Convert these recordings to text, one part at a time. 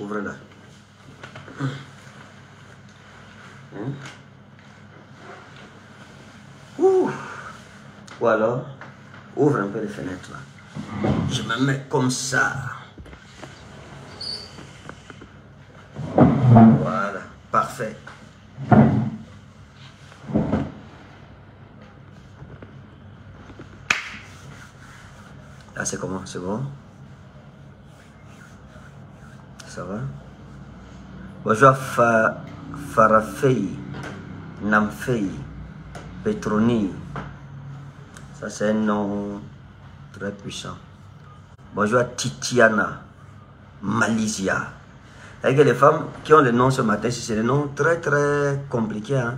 Ouvre-la. Hein? Ouh. Ou alors, ouvre un peu les fenêtres là. Je me mets comme ça. Voilà, parfait. Là, c'est comment? C'est bon? Bonjour Fa, Farafei, Namfei, Petroni. Ça, c'est un nom très puissant. Bonjour Titiana, Malaysia. Avec les femmes qui ont le nom ce matin, c'est des noms très très compliqués. Hein?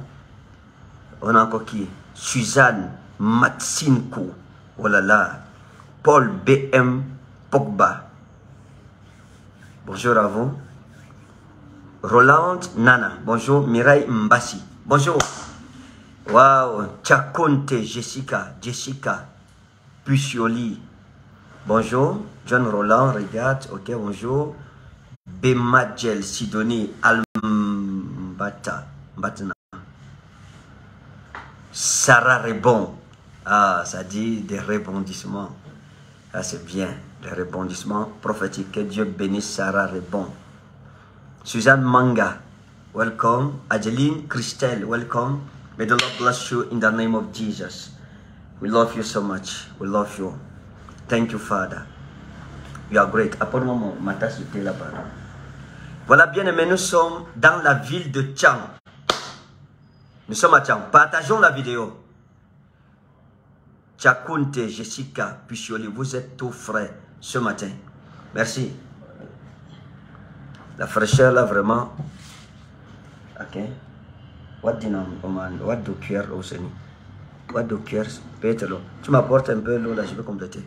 On a encore qui? Suzanne Matsinko. Oh là là. Paul BM Pogba. Bonjour à vous. Roland Nana. Bonjour. Mireille Mbassi. Bonjour. Wow. Chakonte Jessica. Jessica. Pucioli. Bonjour. John Roland. Regarde. Ok, bonjour. Bemadjel Sidonie Almbata. Mbatna. Sarah Rebon. Ah, ça dit des rebondissements. Ah, c'est bien, les rebondissements prophétiques. Que Dieu bénisse Sarah Rebond. Suzanne Manga, welcome. Adeline Christelle, welcome. May the Lord bless you in the name of Jesus. We love you so much. We love you. Thank you, Father. You are great. Apporte-moi ma tasse de thé là-bas. Voilà, bien aimés, nous sommes dans la ville de Tchang. Nous sommes à Tchang. Partageons la vidéo. Tchakunte, Jessica, Pucioli, vous êtes tout frais ce matin. Merci. La fraîcheur là, vraiment. Ok. What What do you What do you Pételo. Tu m'apportes un peu l'eau là, je vais compléter.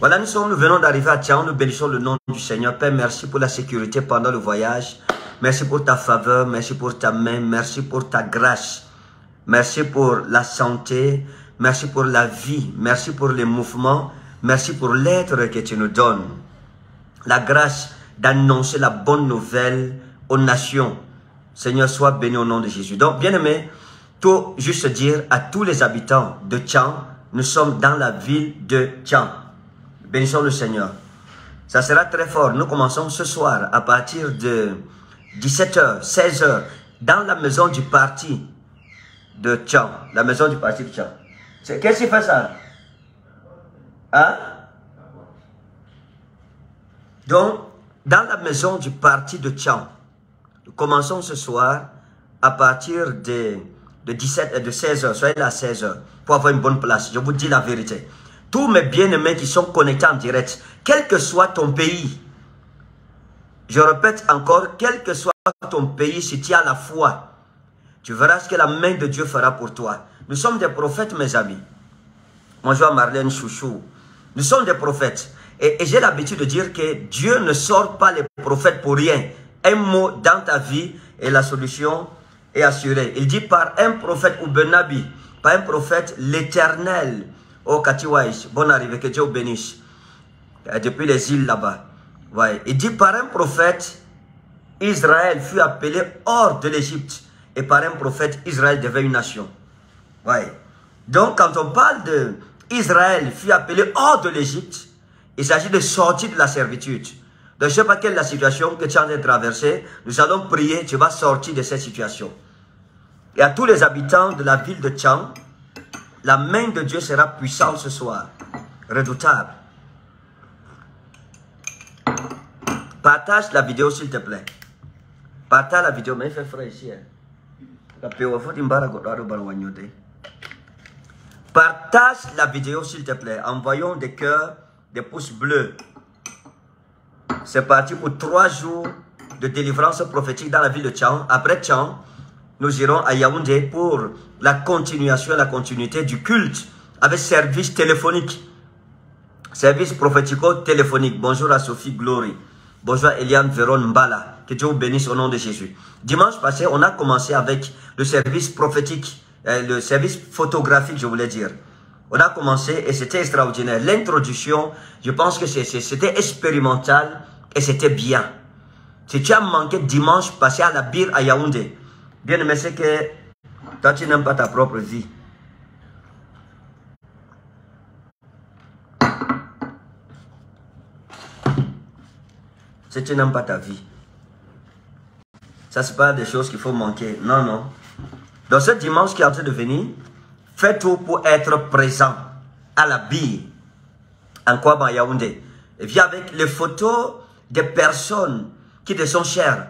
Voilà, nous sommes, nous venons d'arriver à Tchang, nous bénissons le nom du Seigneur. Père, merci pour la sécurité pendant le voyage. Merci pour ta faveur, merci pour ta main, merci pour ta grâce. Merci pour la santé, merci pour la vie, merci pour les mouvements, merci pour l'être que tu nous donnes. La grâce d'annoncer la bonne nouvelle aux nations. Seigneur, sois béni au nom de Jésus. Donc, bien aimé, tout juste dire à tous les habitants de Tchang, nous sommes dans la ville de Tchang. Bénissons le Seigneur. Ça sera très fort. Nous commençons ce soir à partir de 17h, 16h, dans la maison du parti de Tchang. La maison du parti de Tchang. Qu'est-ce qui fait ça Hein? Donc, dans la maison du parti de Tchang, nous commençons ce soir à partir de, de 17 et de 16h. Soyez là à 16h pour avoir une bonne place. Je vous dis la vérité tous mes bien-aimés qui sont connectés en direct, quel que soit ton pays, je répète encore, quel que soit ton pays, si tu as la foi, tu verras ce que la main de Dieu fera pour toi. Nous sommes des prophètes, mes amis. Bonjour Marlène Chouchou. Nous sommes des prophètes. Et, j'ai l'habitude de dire que Dieu ne sort pas les prophètes pour rien. Un mot dans ta vie et la solution est assurée. Il dit par un prophète ou benabi, par un prophète, l'éternel Oh Katiwaish, bonne arrivée, que Dieu bénisse. Euh, depuis les îles là-bas. Il dit par un prophète, Israël fut appelé hors de l'Égypte. Et par un prophète, Israël devait une nation. Ouais. Donc quand on parle de Israël fut appelé hors de l'Égypte, il s'agit de sortir de la servitude. Donc je ne sais pas quelle est la situation que tu es en. Nous allons prier, tu vas sortir de cette situation. Et à tous les habitants de la ville de Tchang, la main de Dieu sera puissante ce soir. Redoutable. Partage la vidéo s'il te plaît. Partage la vidéo, mais il fait frais ici. Partage la vidéo s'il te plaît. Envoyons des cœurs, des pouces bleus. C'est parti pour trois jours de délivrance prophétique dans la ville de Chang. Après Chang, nous irons à Yaoundé pour la continuation, la continuité du culte avec service téléphonique. Service prophético-téléphonique. Bonjour à Sophie Glory. Bonjour à Eliane Véron Mbala. Que Dieu vous bénisse au nom de Jésus. Dimanche passé, on a commencé avec le service prophétique, le service photographique, je voulais dire. On a commencé et c'était extraordinaire. L'introduction, je pense que c'était expérimental et c'était bien. Si tu as manqué dimanche passé à la bire à Yaoundé, bien aimé, c'est que toi, tu n'aimes pas ta propre vie. Si tu n'aimes pas ta vie. Ça, c'est pas des choses qu'il faut manquer. Non, non. Dans ce dimanche qui est en train de venir, fais tout pour être présent à la bille en Kwaba Yaoundé. Viens avec les photos des personnes qui te sont chères.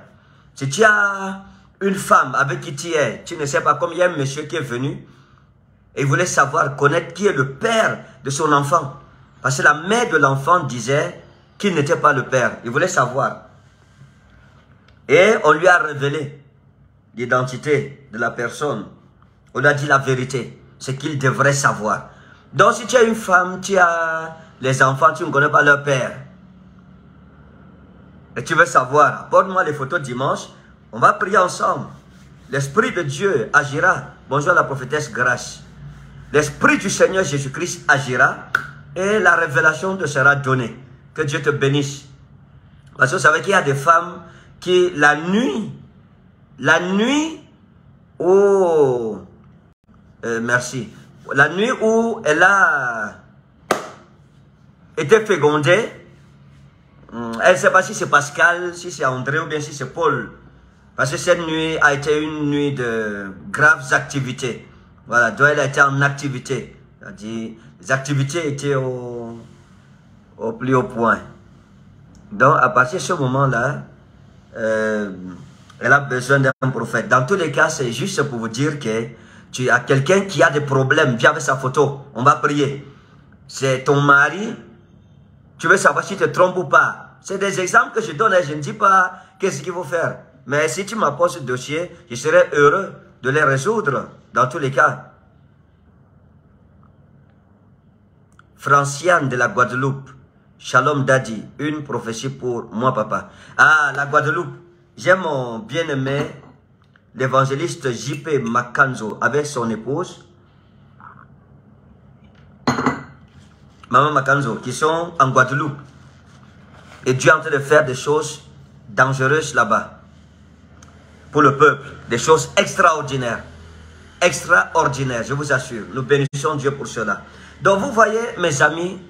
Si tu as une femme avec qui tu es, tu ne sais pas comme il y a un monsieur qui est venu et voulait savoir, connaître qui est le père de son enfant. Parce que la mère de l'enfant disait qu'il n'était pas le père. Il voulait savoir. Et on lui a révélé l'identité de la personne. On a dit la vérité, ce qu'il devrait savoir. Donc si tu as une femme, tu as les enfants, tu ne connais pas leur père. Et tu veux savoir, apporte-moi les photos dimanche, on va prier ensemble. L'Esprit de Dieu agira. Bonjour la prophétesse Grâce. L'Esprit du Seigneur Jésus-Christ agira et la révélation te sera donnée. Que Dieu te bénisse. Parce que vous savez qu'il y a des femmes qui, la nuit, la nuit où, euh, merci, la nuit où elle a été fécondée, hmm, elle ne sait pas si c'est Pascal, si c'est André ou bien si c'est Paul. Parce que cette nuit a été une nuit de graves activités. Voilà, donc elle a été en activité. C'est-à-dire, les activités étaient au, au plus haut point. Donc, à partir de ce moment-là, euh, elle a besoin d'un prophète. Dans tous les cas, c'est juste pour vous dire que tu as quelqu'un qui a des problèmes, viens avec sa photo, on va prier. C'est ton mari, tu veux savoir si tu te trompes ou pas. C'est des exemples que je donne, je ne dis pas qu'est-ce qu'il faut faire. Mais si tu m'apportes ce dossier, je serai heureux de les résoudre dans tous les cas. Franciane de la Guadeloupe. Shalom Daddy, une prophétie pour moi, papa. Ah, la Guadeloupe. J'ai mon bien-aimé, l'évangéliste JP Makanzo, avec son épouse, Maman Makanzo, qui sont en Guadeloupe. Et Dieu est en train de faire des choses dangereuses là-bas. Pour le peuple. Des choses extraordinaires. Extraordinaires, je vous assure. Nous bénissons Dieu pour cela. Donc vous voyez, mes amis,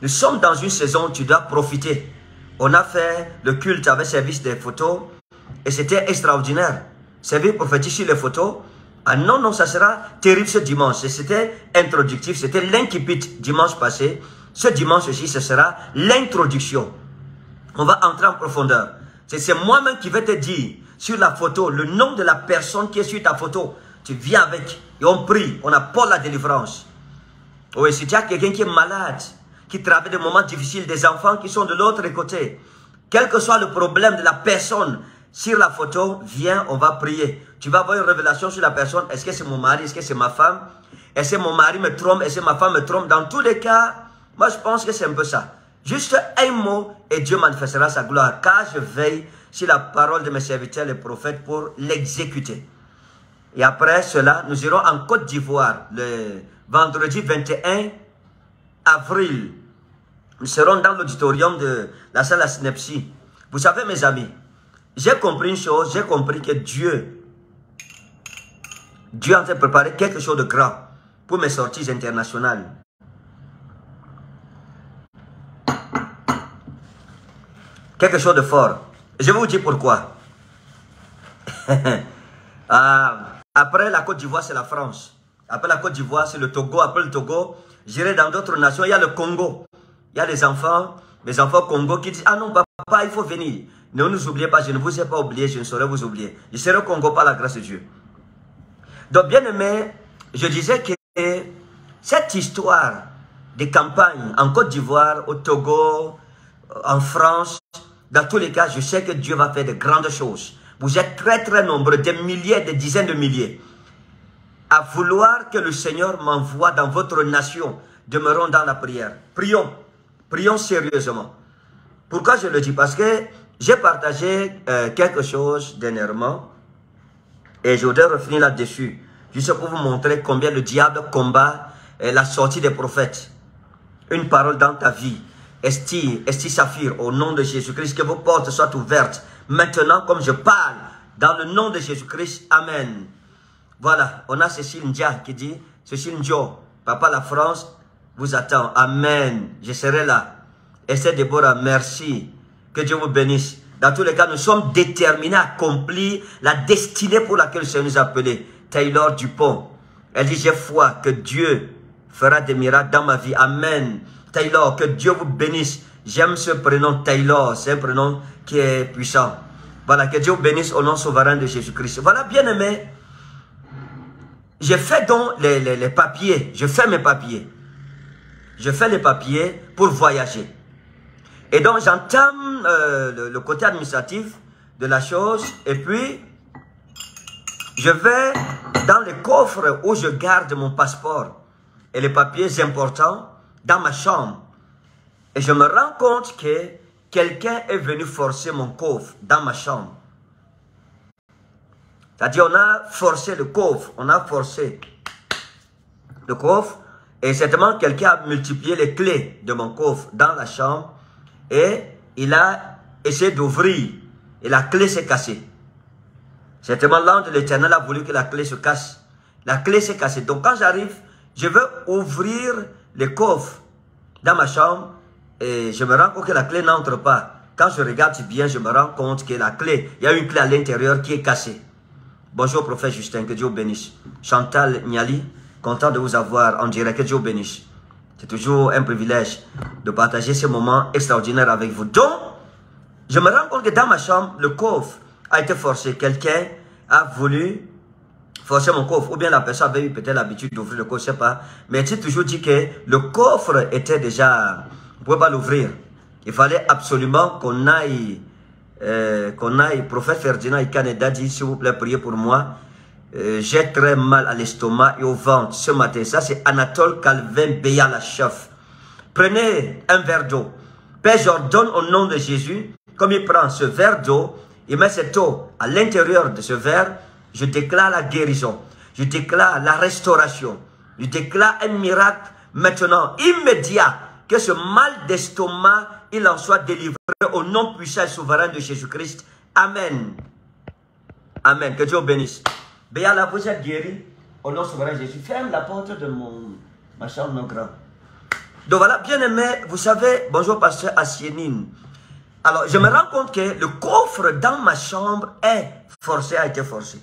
nous sommes dans une saison où tu dois profiter. On a fait le culte avec service des photos et c'était extraordinaire. Service prophétique sur les photos. Ah non, non, ça sera terrible ce dimanche. C'était introductif, c'était l'incipit dimanche passé. Ce dimanche aussi, ce sera l'introduction. On va entrer en profondeur. C'est moi-même qui vais te dire sur la photo le nom de la personne qui est sur ta photo. Tu viens avec et on prie, on apporte la délivrance. Oui, si tu as quelqu'un qui est malade, qui traverse des moments difficiles, des enfants qui sont de l'autre côté, quel que soit le problème de la personne, sur la photo, viens, on va prier. Tu vas avoir une révélation sur la personne. Est-ce que c'est mon mari? Est-ce que c'est ma femme? Est-ce que mon mari me trompe? Est-ce que ma femme me trompe? Dans tous les cas, moi je pense que c'est un peu ça. Juste un mot et Dieu manifestera sa gloire. Car je veille sur la parole de mes serviteurs, les prophètes, pour l'exécuter. Et après cela, nous irons en Côte d'Ivoire le vendredi 21 avril. Nous serons dans l'auditorium de la salle à Snepsi. Vous savez, mes amis, j'ai compris une chose, j'ai compris que Dieu, Dieu de préparer quelque chose de grand pour mes sorties internationales. Quelque chose de fort. Je vais vous dire pourquoi. Ah, après la Côte d'Ivoire, c'est la France. Après la Côte d'Ivoire, c'est le Togo. Après le Togo, j'irai dans d'autres nations. Il y a le Congo. Il y a des enfants, mes enfants Congo qui disent, ah non, papa, il faut venir. Ne nous oubliez pas, je ne vous ai pas oublié, je ne saurais vous oublier. Je serai au Congo par la grâce de Dieu. Donc, bien aimé, je disais que cette histoire des campagnes en Côte d'Ivoire, au Togo, en France, dans tous les cas, je sais que Dieu va faire de grandes choses. Vous êtes très très nombreux, des milliers, des dizaines de milliers, à vouloir que le Seigneur m'envoie dans votre nation. Demeurons dans la prière. Prions, prions sérieusement. Pourquoi je le dis? Parce que j'ai partagé euh, quelque chose dernièrement et je voudrais revenir là-dessus, juste pour vous montrer combien le diable combat euh, la sortie des prophètes. Une parole dans ta vie. Esti, Esti Saphir, au nom de Jésus-Christ, que vos portes soient ouvertes, maintenant comme je parle. Dans le nom de Jésus-Christ, Amen. Voilà, on a Cécile Ndia qui dit, Cécile Ndio, Papa la France vous attend. Amen. Je serai là. Et c'est Déborah, merci. Que Dieu vous bénisse. Dans tous les cas, nous sommes déterminés à accomplir la destinée pour laquelle le Seigneur nous a appelés. Taylor Dupont. Elle dit, j'ai foi que Dieu fera des miracles dans ma vie. Amen. Taylor, que Dieu vous bénisse. J'aime ce prénom Taylor. C'est un prénom qui est puissant. Voilà, que Dieu vous bénisse au nom souverain de Jésus-Christ. Voilà, bien aimé. J'ai fait donc les, les, papiers. Je fais mes papiers. Je fais les papiers pour voyager. Et donc, j'entame euh, le, côté administratif de la chose. Et puis, je vais dans le coffre où je garde mon passeport et les papiers importants dans ma chambre. Et je me rends compte que quelqu'un est venu forcer mon coffre dans ma chambre. C'est-à-dire, on a forcé le coffre, on a forcé le coffre, et certainement quelqu'un a multiplié les clés de mon coffre dans la chambre, et il a essayé d'ouvrir, et la clé s'est cassée. Certainement, l'ange de l'éternel a voulu que la clé se casse. La clé s'est cassée. Donc, quand j'arrive, je veux ouvrir le coffre dans ma chambre, et je me rends compte que la clé n'entre pas. Quand je regarde bien, je me rends compte que la clé, il y a une clé à l'intérieur qui est cassée. Bonjour, prophète Justin, que Dieu bénisse. Chantal Niali, content de vous avoir en direct, que Dieu bénisse. C'est toujours un privilège de partager ce moment extraordinaire avec vous. Donc, je me rends compte que dans ma chambre, le coffre a été forcé. Quelqu'un a voulu forcer mon coffre, ou bien la personne avait eu peut-être l'habitude d'ouvrir le coffre, je ne sais pas. Mais j'ai toujours dit que le coffre était déjà, on ne pouvait pas l'ouvrir. Il fallait absolument qu'on aille euh, qu'on aille, prophète Ferdinand Canada dit, s'il vous plaît, priez pour moi. Euh, j'ai très mal à l'estomac et au ventre ce matin. Ça, c'est Anatole Calvin Béa la chef. Prenez un verre d'eau. Père, j'ordonne au nom de Jésus, comme il prend ce verre d'eau, il met cette eau à l'intérieur de ce verre, je déclare la guérison. Je déclare la restauration. Je déclare un miracle maintenant, immédiat, que ce mal d'estomac il en soit délivré au nom puissant et souverain de Jésus-Christ. Amen. Amen. Que Dieu bénisse. Béala, vous êtes guéri au nom souverain Jésus. Ferme la porte de mon, ma chambre, mon grand. Donc voilà, bien aimé, vous savez, bonjour pasteur Asienine. Alors, je me rends compte que le coffre dans ma chambre est forcé, a été forcé.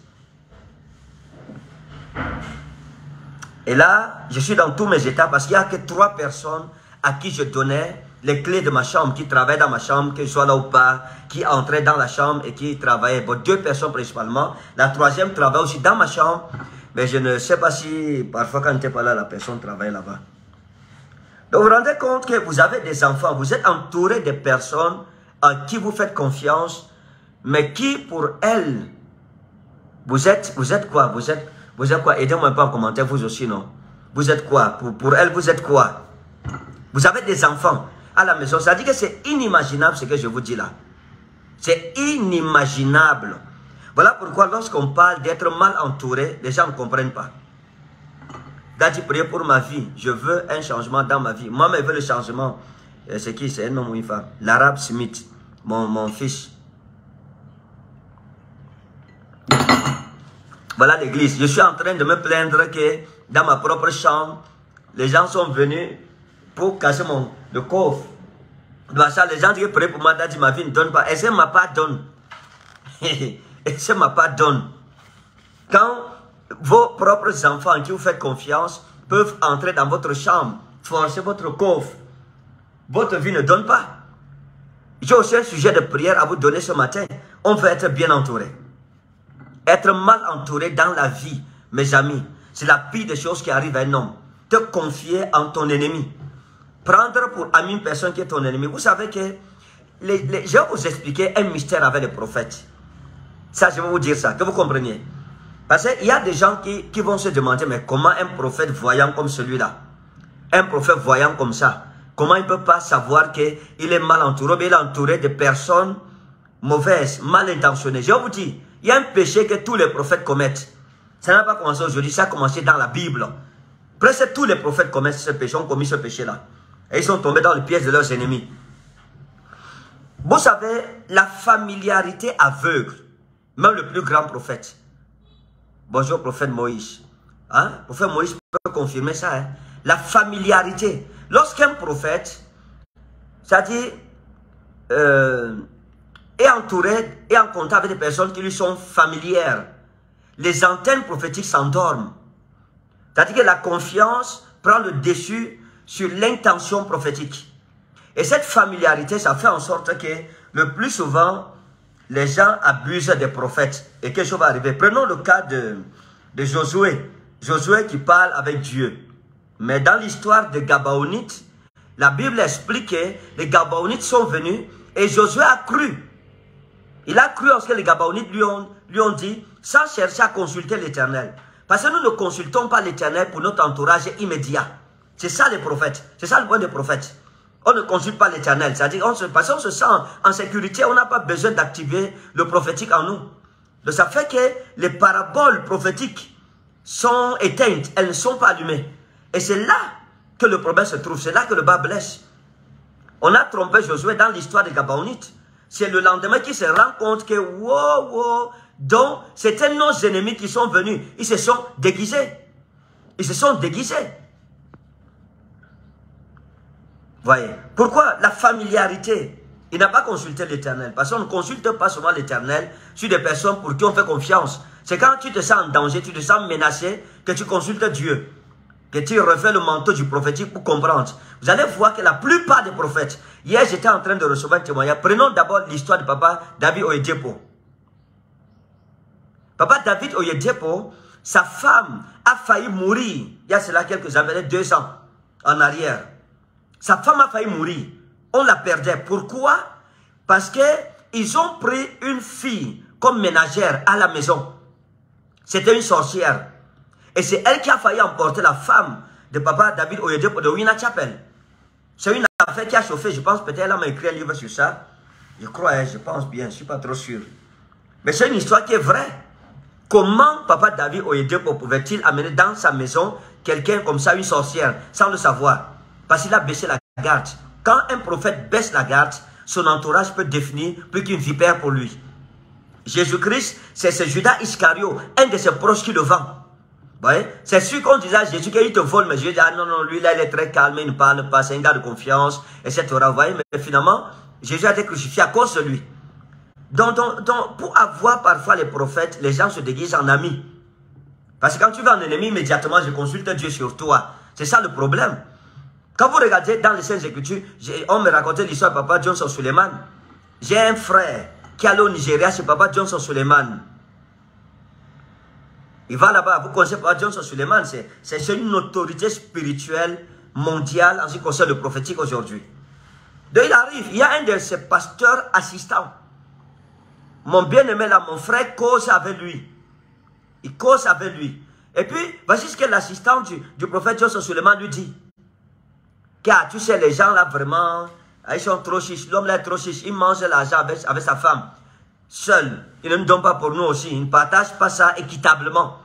Et là, je suis dans tous mes états parce qu'il n'y a que trois personnes à qui je donnais les clés de ma chambre, qui travaillaient dans ma chambre, que je sois là ou pas, qui entraient dans la chambre et qui travaillaient. Bon, deux personnes principalement. La troisième travaille aussi dans ma chambre, mais je ne sais pas si parfois quand tu n'es pas là, la personne travaille là-bas. Donc vous vous rendez compte que vous avez des enfants, vous êtes entouré de personnes à qui vous faites confiance, mais qui pour elles, vous êtes, vous êtes quoi? Vous êtes, vous êtes quoi? Aidez-moi un peu en commentaire, vous aussi, non? Vous êtes quoi? Pour, pour elles, vous êtes quoi? Vous avez des enfants à la maison. Ça dit que c'est inimaginable ce que je vous dis là. C'est inimaginable. Voilà pourquoi lorsqu'on parle d'être mal entouré, les gens ne comprennent pas. Daddy, priez pour ma vie. Je veux un changement dans ma vie. Moi, je veux le changement. Euh, c'est qui? C'est un homme ou une femme L'arabe Smith, mon, mon fils. Voilà l'église. Je suis en train de me plaindre que dans ma propre chambre, les gens sont venus pour casser mon, le coffre. ça, les gens qui prient pour moi, dit ma vie ne donne pas. Et c'est ma part donne. Et c'est ma part donne. Quand vos propres enfants qui vous faites confiance peuvent entrer dans votre chambre, forcer votre coffre, votre vie ne donne pas. J'ai aussi un sujet de prière à vous donner ce matin. On veut être bien entouré. Être mal entouré dans la vie, mes amis, c'est la pire des choses qui arrivent à un homme. Te confier en ton ennemi prendre pour ami une personne qui est ton ennemi. Vous savez que je vais vous expliquer un mystère avec les prophètes. Ça, je vais vous dire ça, que vous compreniez. Parce qu'il y a des gens qui, qui vont se demander, mais comment un prophète voyant comme celui-là, un prophète voyant comme ça, comment il ne peut pas savoir qu'il est mal entouré, il est entouré de personnes mauvaises, mal intentionnées. Je vous dis, il y a un péché que tous les prophètes commettent. Ça n'a pas commencé aujourd'hui, ça a commencé dans la Bible. Presque tous les prophètes commettent ce péché, ont commis ce péché-là. Et ils sont tombés dans le piège de leurs ennemis. Vous savez, la familiarité aveugle, même le plus grand prophète. Bonjour, prophète Moïse. Hein? Prophète Moïse peut confirmer ça. Hein? La familiarité. Lorsqu'un prophète, c'est-à-dire, euh, est entouré et en contact avec des personnes qui lui sont familières, les antennes prophétiques s'endorment. C'est-à-dire que la confiance prend le dessus sur l'intention prophétique. Et cette familiarité, ça fait en sorte que le plus souvent, les gens abusent des prophètes et quelque chose va arriver. Prenons le cas de, Josué. Josué qui parle avec Dieu. Mais dans l'histoire des Gabaonites, la Bible explique que les Gabaonites sont venus et Josué a cru. Il a cru lorsque les Gabaonites lui ont, lui ont dit, sans chercher à consulter l'Éternel. Parce que nous ne consultons pas l'Éternel pour notre entourage immédiat. C'est ça les prophètes. C'est ça le point des prophètes. On ne consulte pas l'éternel. C'est-à-dire, parce qu'on se sent en sécurité, on n'a pas besoin d'activer le prophétique en nous. Donc ça fait que les paraboles prophétiques sont éteintes, elles ne sont pas allumées. Et c'est là que le problème se trouve, c'est là que le bas blesse. On a trompé Josué dans l'histoire des Gabaonites. C'est le lendemain qu'il se rend compte que, wow, wow, donc c'était nos ennemis qui sont venus. Ils se sont déguisés. Ils se sont déguisés. Voyez. Pourquoi la familiarité? Il n'a pas consulté l'éternel. Parce qu'on ne consulte pas souvent l'éternel sur des personnes pour qui on fait confiance. C'est quand tu te sens en danger, tu te sens menacé, que tu consultes Dieu. Que tu refais le manteau du prophétique pour comprendre. Vous allez voir que la plupart des prophètes, hier j'étais en train de recevoir un témoignage. Prenons d'abord l'histoire de papa David Oyedepo. Papa David Oyedepo, sa femme a failli mourir, il y a cela quelques années, deux ans en arrière. Sa femme a failli mourir. On la perdait. Pourquoi? Parce qu'ils ont pris une fille comme ménagère à la maison. C'était une sorcière. Et c'est elle qui a failli emporter la femme de papa David Oyedepo de Wina Chapel. C'est une affaire qui a chauffé. Je pense peut-être elle m'a écrit un livre sur ça. Je crois, hein, je pense bien. Je ne suis pas trop sûr. Mais c'est une histoire qui est vraie. Comment papa David Oyedepo pouvait-il amener dans sa maison quelqu'un comme ça, une sorcière, sans le savoir? Parce qu'il a baissé la garde. Quand un prophète baisse la garde, son entourage peut définir plus qu'une vipère pour lui. Jésus-Christ, c'est ce Judas Iscario, un de ses proches qui le vend. C'est sûr qu'on disait à Jésus qu'il te vole, mais Jésus dit, ah non, non, lui là, il est très calme, il ne parle pas, c'est un gars de confiance, etc. voyez, mais finalement, Jésus a été crucifié à cause de lui. Donc, donc, pour avoir parfois les prophètes, les gens se déguisent en amis. Parce que quand tu vas en ennemi, immédiatement, je consulte Dieu sur toi. C'est ça le problème. Quand vous regardez dans les Saintes Écritures, on me racontait l'histoire de Papa Johnson Suleiman. J'ai un frère qui allait au Nigeria chez Papa Johnson Suleiman. Il va là-bas, vous connaissez Papa Johnson Suleiman, c'est une autorité spirituelle mondiale en ce qui concerne le prophétique aujourd'hui. Donc il arrive, il y a un de ses pasteurs assistants. Mon bien-aimé là, mon frère cause avec lui. Il cause avec lui. Et puis, voici ce que l'assistant du, prophète Johnson Suleiman lui dit. Car tu sais, les gens là vraiment, ils sont trop chiches. L'homme là est trop chiche. Il mange l'argent avec, sa femme. Seul. Il ne nous donne pas pour nous aussi. Il ne partage pas ça équitablement.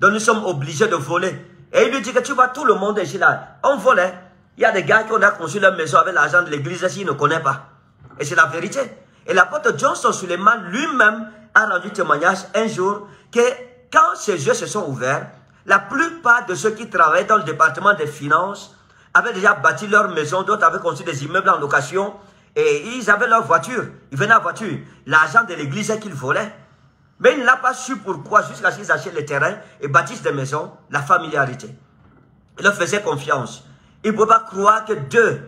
Donc nous sommes obligés de voler. Et il lui dit que tu vois, tout le monde ici là, on volait. Hein. Il y a des gars qui ont construit leur maison avec l'argent de l'église s'ils ne connaissent pas. Et c'est la vérité. Et l'apôtre Johnson Suleiman lui-même a rendu témoignage un jour que quand ces yeux se sont ouverts, la plupart de ceux qui travaillent dans le département des finances avaient déjà bâti leur maison, d'autres avaient construit des immeubles en location, et ils avaient leur voiture, ils venaient en voiture. L'argent de l'église qu'ils volaient. Mais il n'a pas su pourquoi, jusqu'à ce qu'ils achètent les terrains et bâtissent des maisons, la familiarité. Il leur faisait confiance. Il ne pouvaient pas croire que deux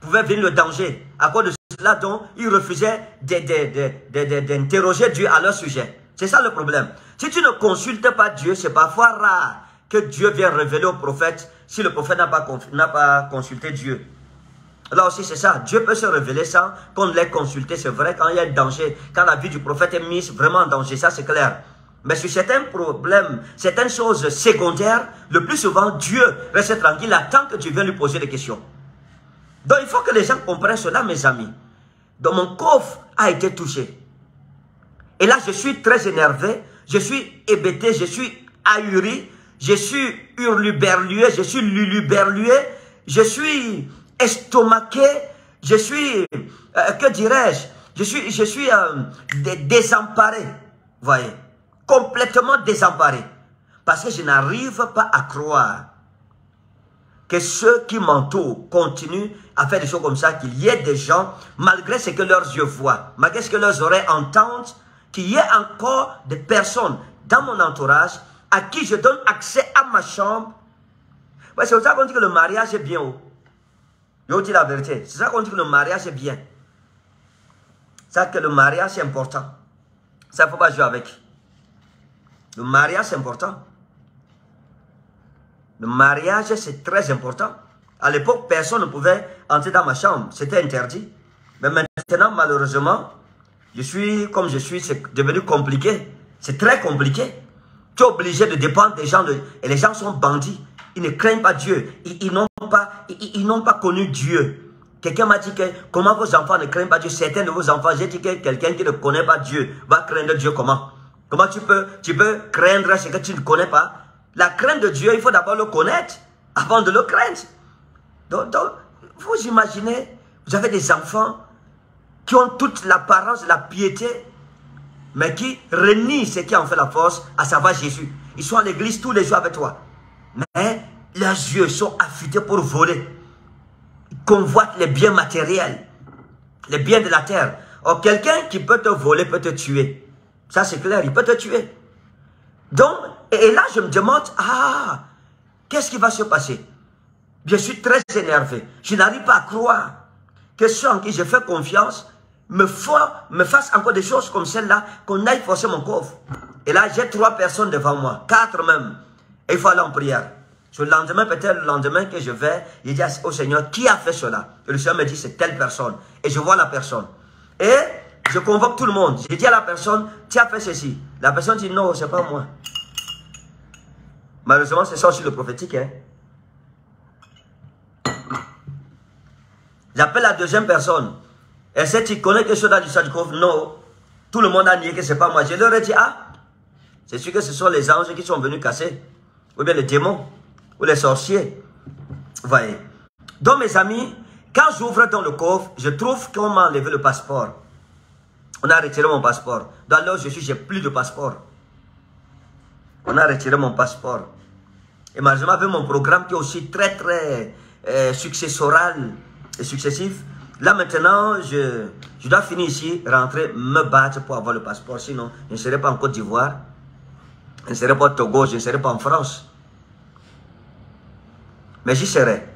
pouvaient venir le danger. À cause de cela, donc, ils refusaient d'interroger Dieu à leur sujet. C'est ça le problème. Si tu ne consultes pas Dieu, c'est parfois rare que Dieu vienne révéler au prophète si le prophète n'a pas, pas consulté Dieu. Là aussi, c'est ça. Dieu peut se révéler sans qu'on l'ait consulté. C'est vrai quand il y a un danger, quand la vie du prophète est mise vraiment en danger, ça c'est clair. Mais sur certains problèmes, certaines choses secondaires, le plus souvent, Dieu reste tranquille, attend que tu viennes lui poser des questions. Donc il faut que les gens comprennent cela, mes amis. Donc mon coffre a été touché. Et là, je suis très énervé, je suis hébété, je suis ahuri, je suis hurluberlué, je suis luluberlué, je suis estomaqué, je suis, euh, que dirais-je, Je suis, je suis euh, voyez, complètement désemparé. Parce que je n'arrive pas à croire que ceux qui m'entourent continuent à faire des choses comme ça, qu'il y ait des gens, malgré ce que leurs yeux voient, malgré ce que leurs oreilles entendent, qu'il y ait encore des personnes dans mon entourage à qui je donne accès à ma chambre. c'est pour ça qu'on dit que le mariage est bien. Je vous dis la vérité. C'est ça qu'on dit que le mariage est bien. C'est que le mariage est important. Ça, il ne faut pas jouer avec. Le mariage, c'est important. Le mariage, c'est très important. À l'époque, personne ne pouvait entrer dans ma chambre. C'était interdit. Mais maintenant, malheureusement, je suis comme je suis, c'est devenu compliqué. C'est très compliqué. Tu es obligé de dépendre des gens. et les gens sont bandits. Ils ne craignent pas Dieu. Ils, n'ont pas, ils, pas connu Dieu. Quelqu'un m'a dit que comment vos enfants ne craignent pas Dieu? Certains de vos enfants, j'ai dit que quelqu'un qui ne connaît pas Dieu va craindre Dieu comment? Comment tu peux, tu peux craindre ce que tu ne connais pas? La crainte de Dieu, il faut d'abord le connaître avant de le craindre. Donc, donc vous imaginez, vous avez des enfants qui ont toute l'apparence la piété, mais qui renient ce qui en fait la force, à savoir Jésus. Ils sont à l'église tous les jours avec toi. Mais leurs yeux sont affûtés pour voler. Ils convoitent les biens matériels, les biens de la terre. Or, quelqu'un qui peut te voler peut te tuer. Ça, c'est clair, il peut te tuer. Donc, et là, je me demande, ah, qu'est-ce qui va se passer? Je suis très énervé. Je n'arrive pas à croire que ceux en qui je fais confiance me, me fassent encore des choses comme celle-là, qu'on aille forcer mon coffre. Et là, j'ai trois personnes devant moi, quatre même. Et il faut aller en prière. Ce lendemain, peut-être le lendemain que je vais, je dis au Seigneur, qui a fait cela? Et le Seigneur me dit, c'est telle personne. Et je vois la personne. Et je convoque tout le monde. Je dis à la personne, tu as fait ceci. La personne dit, non, c'est pas moi. Malheureusement, c'est ça aussi le prophétique. Hein? J'appelle la deuxième personne. Et si tu connais dans l'histoire du coffre, non. Tout le monde a nié que c'est pas moi. Je leur ai dit, ah, c'est sûr que ce sont les anges qui sont venus casser. Ou bien les démons. Ou les sorciers. Vous voyez. Donc mes amis, quand j'ouvre dans le coffre, je trouve qu'on m'a enlevé le passeport. On a retiré mon passeport. Dans où je suis, j'ai plus de passeport. On a retiré mon passeport. Et malheureusement, avec mon programme qui est aussi très, très euh, successoral et successif, là maintenant, je, dois finir ici, rentrer, me battre pour avoir le passeport. Sinon, je ne serai pas en Côte d'Ivoire, je ne serai pas au Togo, je ne serai pas en France. Mais j'y serai.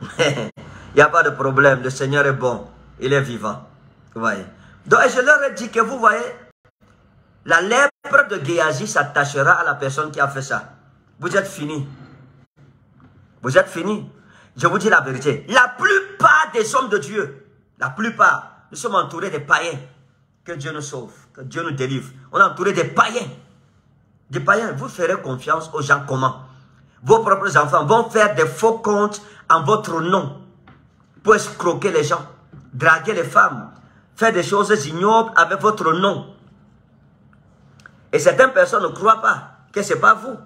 Il n'y a pas de problème, le Seigneur est bon, il est vivant. Vous voyez. Donc, je leur ai dit que vous voyez, la lèpre de Géasi s'attachera à la personne qui a fait ça. Vous êtes fini. Vous êtes fini. Je vous dis la vérité. La plupart des hommes de Dieu, la plupart, nous sommes entourés des païens. Que Dieu nous sauve, que Dieu nous délivre. On est entouré des païens. Des païens, vous ferez confiance aux gens comment? Vos propres enfants vont faire des faux comptes en votre nom pour escroquer les gens, draguer les femmes, faire des choses ignobles avec votre nom. Et certaines personnes ne croient pas que ce n'est pas vous.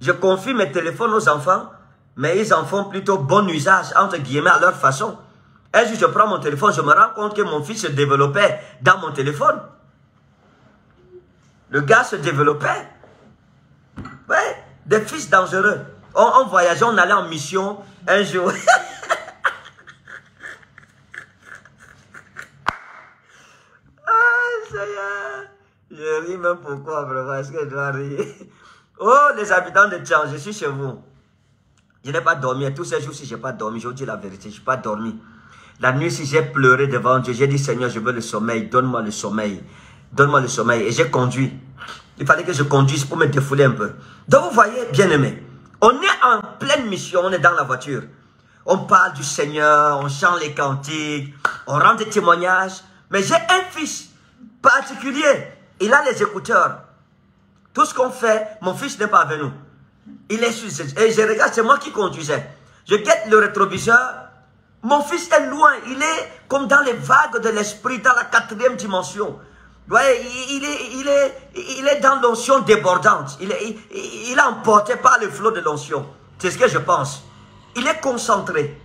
Je confie mes téléphones aux enfants, mais ils en font plutôt bon usage, entre guillemets, à leur façon. Et si je prends mon téléphone, je me rends compte que mon fils se développait dans mon téléphone. Le gars se développait. Ouais, des fils dangereux. On, voyageait, on allait en mission un jour. Je ris même pourquoi, vraiment. Est-ce que je dois rire? Oh, les habitants de Tchang, je suis chez vous. Je n'ai pas dormi. Tous ces jours, si je n'ai pas dormi, je vous dis la vérité, je n'ai pas dormi. La nuit, si j'ai pleuré devant Dieu, j'ai dit, Seigneur, je veux le sommeil. Donne-moi le sommeil. Donne-moi le sommeil. Et j'ai conduit. Il fallait que je conduise pour me défouler un peu. Donc, vous voyez, bien aimé, on est en pleine mission, on est dans la voiture. On parle du Seigneur, on chante les cantiques, on rend des témoignages. Mais j'ai un fils particulier il a les écouteurs. Tout ce qu'on fait, mon fils n'est pas avec nous. Il est sur Et je regarde, c'est moi qui conduisais. Je guette le rétroviseur. Mon fils est loin. Il est comme dans les vagues de l'esprit, dans la quatrième dimension. Vous il est, il est, il dans l'onction débordante. Il est, il, emporté par le flot de l'onction. C'est ce que je pense. Il est concentré.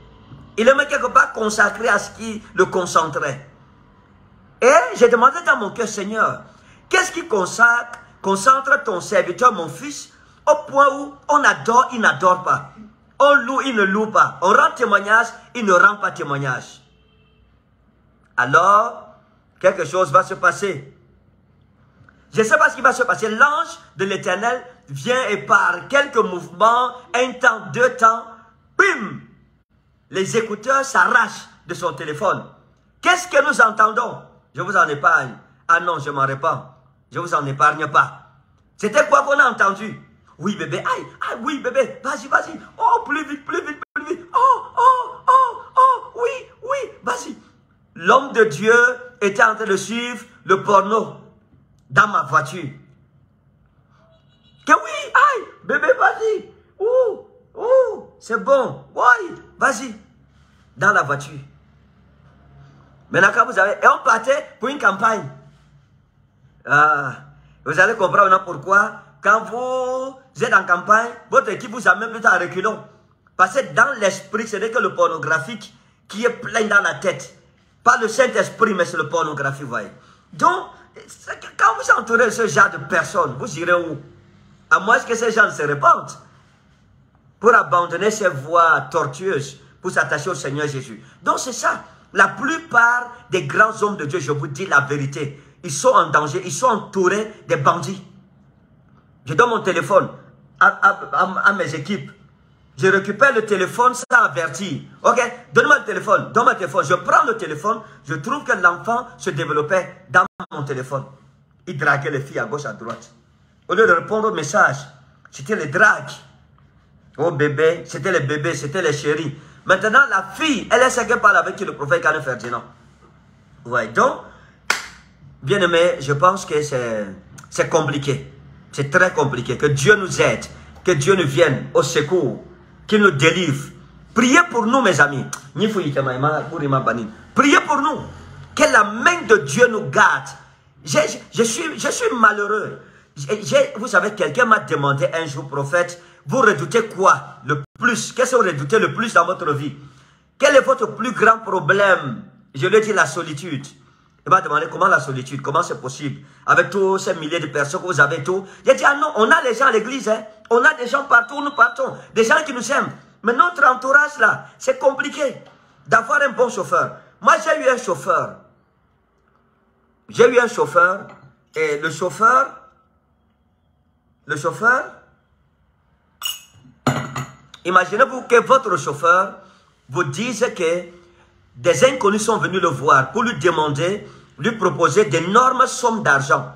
Il est même quelque part consacré à ce qui le concentrait. Et j'ai demandé dans mon cœur, Seigneur, qu'est-ce qui concentre ton serviteur, mon fils, au point où on adore, il n'adore pas? On loue, il ne loue pas. On rend témoignage, il ne rend pas témoignage. Alors, quelque chose va se passer. Je ne sais pas ce qui va se passer. L'ange de l'éternel vient et par quelques mouvements, un temps, deux temps, bim, les écouteurs s'arrachent de son téléphone. Qu'est-ce que nous entendons? Je vous en épargne. Ah non, je m'en répands. Je vous en épargne pas. C'était quoi qu'on a entendu? Oui, bébé, aïe, aïe, oui, bébé, vas-y, vas-y. Oh, plus vite, plus vite, plus vite. Oh, oh, oh, oh, oui, oui, vas-y. L'homme de Dieu était en train de suivre le porno dans ma voiture. Que oui, aïe, bébé, vas-y. Ouh, ouh, c'est bon. Oui, vas-y. Dans la voiture. Maintenant, quand vous avez... Et on partait pour une campagne. Ah, vous allez comprendre pourquoi. Quand vous êtes en campagne, votre équipe vous amène plutôt à reculons. Parce que dans l'esprit, ce n'est que le pornographique qui est plein dans la tête. Pas le Saint-Esprit, mais c'est le pornographique, vous voyez. Donc, quand vous entourez ce genre de personnes, vous irez où? À moins que ces gens se répandent pour abandonner ces voies tortueuses, pour s'attacher au Seigneur Jésus. Donc c'est ça. La plupart des grands hommes de Dieu, je vous dis la vérité, ils sont en danger, ils sont entourés des bandits. Je donne mon téléphone à, mes équipes. Je récupère le téléphone sans avertir. Ok, donne-moi le téléphone, donne-moi le téléphone. Je prends le téléphone, je trouve que l'enfant se développait dans mon téléphone. Il draguait les filles à gauche, à droite. Au lieu de répondre au message, c'était les dragues. Oh bébé, c'était les bébés, c'était les chéris. Maintenant, la fille, elle est celle qui parle avec le prophète Kane Ferdinand. Ouais, donc, bien aimé, je pense que c'est compliqué. C'est très compliqué. Que Dieu nous aide. Que Dieu nous vienne au secours. Qu'il nous délivre. Priez pour nous, mes amis. Priez pour nous. Que la main de Dieu nous garde. Je, je, suis, je suis malheureux. vous savez, quelqu'un m'a demandé un jour, prophète, vous redoutez quoi? Le plus Qu'est-ce que vous redoutez le plus dans votre vie? Quel est votre plus grand problème? Je lui ai dit la solitude. Il m'a demandé comment la solitude, comment c'est possible Avec tous ces milliers de personnes que vous avez, tout. J'ai dit, ah non, on a les gens à l'église, hein. on a des gens partout où nous partons, des gens qui nous aiment. Mais notre entourage là, c'est compliqué d'avoir un bon chauffeur. Moi, j'ai eu un chauffeur. J'ai eu un chauffeur et le chauffeur, le chauffeur, Imaginez-vous que votre chauffeur vous dise que des inconnus sont venus le voir pour lui demander, lui proposer d'énormes sommes d'argent.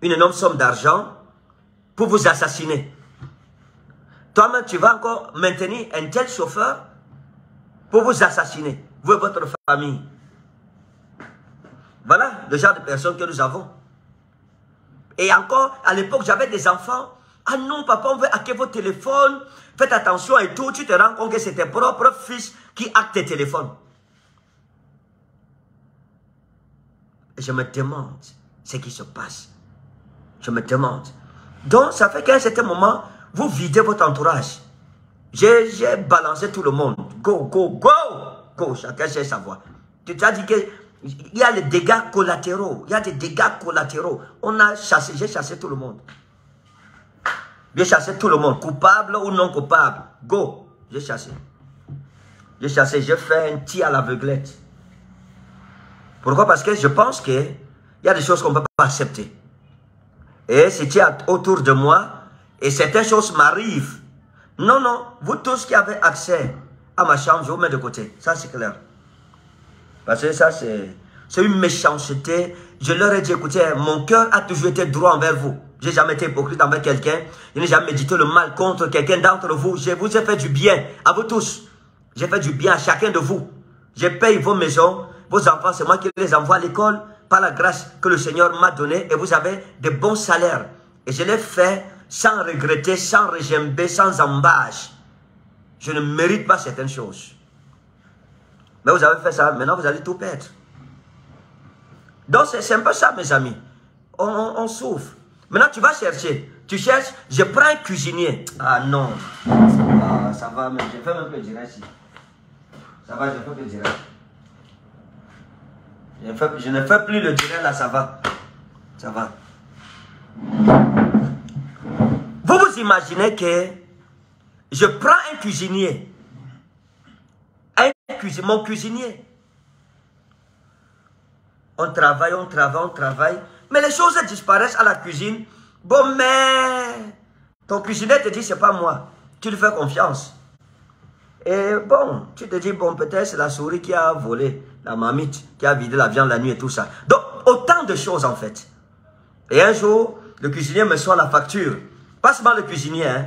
Une énorme somme d'argent pour vous assassiner. Toi-même, tu vas encore maintenir un tel chauffeur pour vous assassiner, vous et votre famille. Voilà le genre de personnes que nous avons. Et encore, à l'époque, j'avais des enfants. Ah non, papa, on veut hacker vos téléphones. Faites attention et tout, tu te rends compte que c'est tes propres fils qui hackent tes téléphones. Je me demande ce qui se passe. Je me demande. Donc, ça fait qu'à un certain moment, vous videz votre entourage. J'ai balancé tout le monde. Go, go, go, go. Chacun sait sa voix. Tu t'as dit qu'il y a les dégâts collatéraux. Il y a des dégâts collatéraux. On a chassé, j'ai chassé tout le monde. J'ai chassé tout le monde, coupable ou non coupable. Go, j'ai chassé. J'ai chassé, j'ai fait un tir à l'aveuglette. Pourquoi? Parce que je pense qu'il y a des choses qu'on ne peut pas accepter. Et es autour de moi, et certaines choses m'arrivent, non, non, vous tous qui avez accès à ma chambre, je vous mets de côté. Ça, c'est clair. Parce que ça, c'est une méchanceté. Je leur ai dit, écoutez, mon cœur a toujours été droit envers vous. J'ai jamais été hypocrite envers quelqu'un. Je n'ai jamais médité le mal contre quelqu'un d'entre vous. Je vous ai fait du bien à vous tous. J'ai fait du bien à chacun de vous. Je paye vos maisons, vos enfants, c'est moi qui les envoie à l'école par la grâce que le Seigneur m'a donnée et vous avez de bons salaires. Et je l'ai fait sans regretter, sans regimber, sans embâche. Je ne mérite pas certaines choses. Mais vous avez fait ça, maintenant vous allez tout perdre. Donc c'est un peu ça mes amis. on souffre. Maintenant, tu vas chercher. Tu cherches, je prends un cuisinier. Ah non. Ah, ça va, mais je fais même plus direct ici. Ça va, je fais plus direct. Je ne fais, plus le direct là, ça va. Ça va. Vous vous imaginez que je prends un cuisinier. Un cuisinier, mon cuisinier. On travaille, on travaille, on travaille. Mais les choses disparaissent à la cuisine. Bon, mais ton cuisinier te dit, c'est pas moi. Tu lui fais confiance. Et bon, tu te dis, bon, peut-être c'est la souris qui a volé, la mamite, qui a vidé la viande la nuit et tout ça. Donc, autant de choses en fait. Et un jour, le cuisinier me sort la facture. Pas seulement le cuisinier, hein.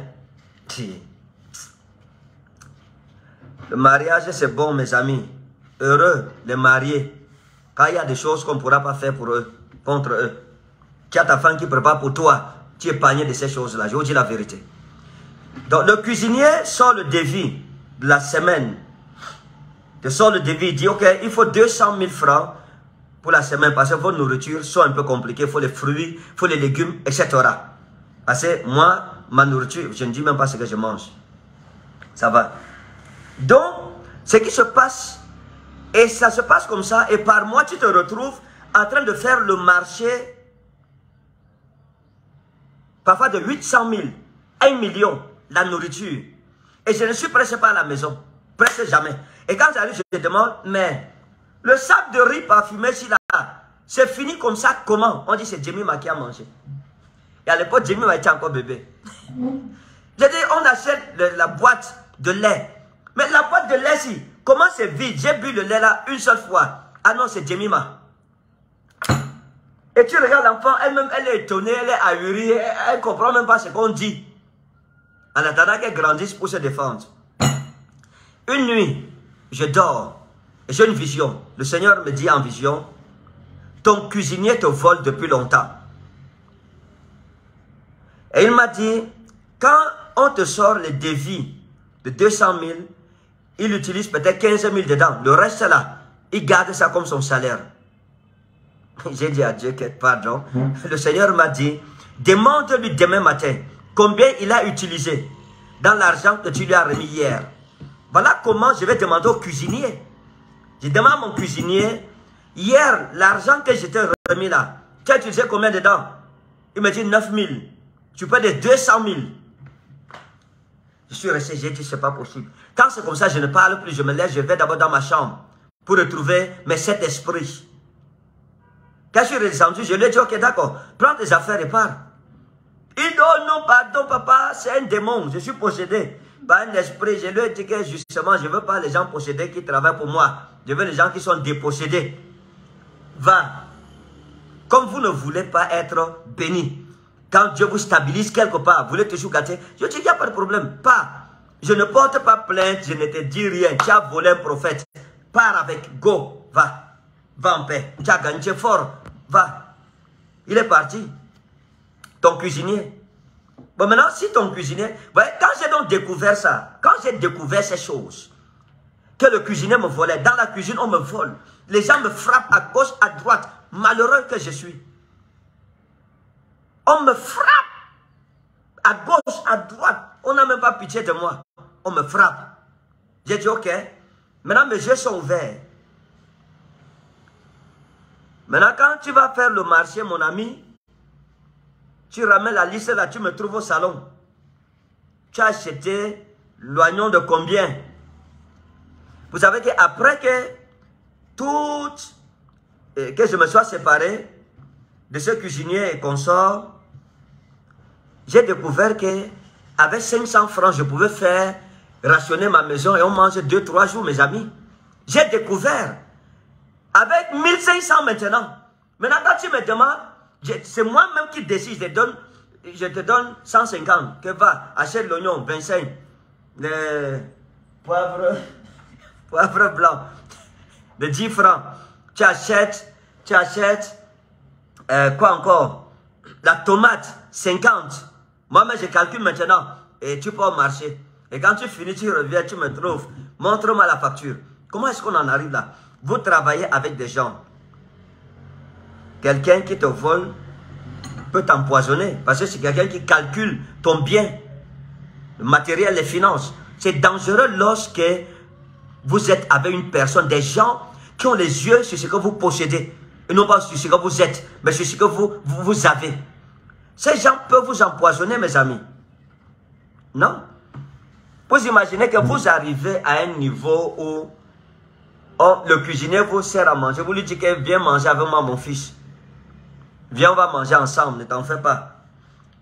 Le mariage, c'est bon, mes amis. Heureux, les mariés. Quand il y a des choses qu'on ne pourra pas faire pour eux, contre eux. Tu as ta femme qui prépare pour toi. Tu es de ces choses-là. Je vous dis la vérité. Donc, le cuisinier sort le devis de la semaine. Il sort le devis. Il dit, OK, il faut 200 000 francs pour la semaine parce que vos nourritures sont un peu compliquées. Il faut les fruits, il faut les légumes, etc. Parce que moi, ma nourriture, je ne dis même pas ce que je mange. Ça va. Donc, ce qui se passe, et ça se passe comme ça, et par mois, tu te retrouves en train de faire le marché, parfois de 800 000, 1 million, la nourriture. Et je ne suis presque pas à la maison, presque jamais. Et quand j'arrive, je te demande, mais le sac de riz parfumé, si là, c'est fini comme ça, comment? On dit, c'est Jemima qui a mangé. Et à l'époque, Jemima était encore bébé. J'ai dit, on achète la boîte de lait. Mais la boîte de lait, si, comment c'est vide? J'ai bu le lait là une seule fois. Ah non, c'est Jemima. Et tu regardes l'enfant, elle-même, elle est étonnée, elle est ahurie, elle ne comprend même pas ce qu'on dit. En attendant qu'elle grandisse pour se défendre. Une nuit, je dors, et j'ai une vision. Le Seigneur me dit en vision, ton cuisinier te vole depuis longtemps. Et il m'a dit, quand on te sort les dévis de 200 000, il utilise peut-être 15 000 dedans. Le reste là, il garde ça comme son salaire. J'ai dit à Dieu que pardon. Le Seigneur m'a dit, demande-lui demain matin combien il a utilisé dans l'argent que tu lui as remis hier. Voilà comment je vais demander au cuisinier. Je demande à mon cuisinier, hier, l'argent que je t'ai remis là, tu as utilisé combien dedans? Il me dit 9 000. Tu peux dire 200 000. Je suis resté, j'ai dit, c'est pas possible. Quand c'est comme ça, je ne parle plus, je me lève, je vais d'abord dans ma chambre pour retrouver mes sept esprits. Quand je suis redescendu, je lui ai dit, ok, d'accord, prends tes affaires et pars. Il dit, oh non, pardon, papa, c'est un démon, je suis possédé par un esprit. Je lui ai dit que justement, je ne veux pas les gens possédés qui travaillent pour moi. Je veux les gens qui sont dépossédés. Va. Comme vous ne voulez pas être béni, quand Dieu vous stabilise quelque part, vous voulez toujours gâter, je dis, il n'y a pas de problème. Pas. Je ne porte pas plainte, je ne te dis rien. Tu as volé un prophète. Pars avec, go, va. Va en paix. Tu as gagné, fort. Va. Il est parti. Ton cuisinier. Bon, maintenant, si ton cuisinier... quand j'ai donc découvert ça, quand j'ai découvert ces choses, que le cuisinier me volait, dans la cuisine, on me vole. Les gens me frappent à gauche, à droite. Malheureux que je suis. On me frappe à gauche, à droite. On n'a même pas pitié de moi. On me frappe. J'ai dit, ok. Maintenant, mes yeux sont ouverts. Maintenant, quand tu vas faire le marché, mon ami, tu ramènes la liste là, tu me trouves au salon. Tu as acheté l'oignon de combien? Vous savez qu'après que tout, que je me sois séparé de ce cuisinier et consort, j'ai découvert que avec 500 francs, je pouvais faire rationner ma maison et on mange 2-3 jours, mes amis. J'ai découvert avec 1500 maintenant. Maintenant, quand tu me demandes, c'est moi-même qui décide. Je, donne, je te donne 150. Que va, achète l'oignon, 25. Le poivre, poivre blanc, de 10 francs. Tu achètes, tu achètes, euh, quoi encore? La tomate, 50. Moi-même, je calcule maintenant. Et tu peux au marché. Et quand tu finis, tu reviens, tu me trouves. Montre-moi la facture. Comment est-ce qu'on en arrive là? Vous travaillez avec des gens. Quelqu'un qui te vole peut t'empoisonner. Parce que c'est quelqu'un qui calcule ton bien, le matériel, les finances. C'est dangereux lorsque vous êtes avec une personne, des gens qui ont les yeux sur ce que vous possédez, et non pas sur ce que vous êtes, mais sur ce que vous, vous, avez. Ces gens peuvent vous empoisonner, mes amis. Non? Vous imaginez que vous arrivez à un niveau où oh, le cuisinier vous sert à manger. Vous lui dites viens manger avec moi, mon fils. Viens, on va manger ensemble, ne t'en fais pas.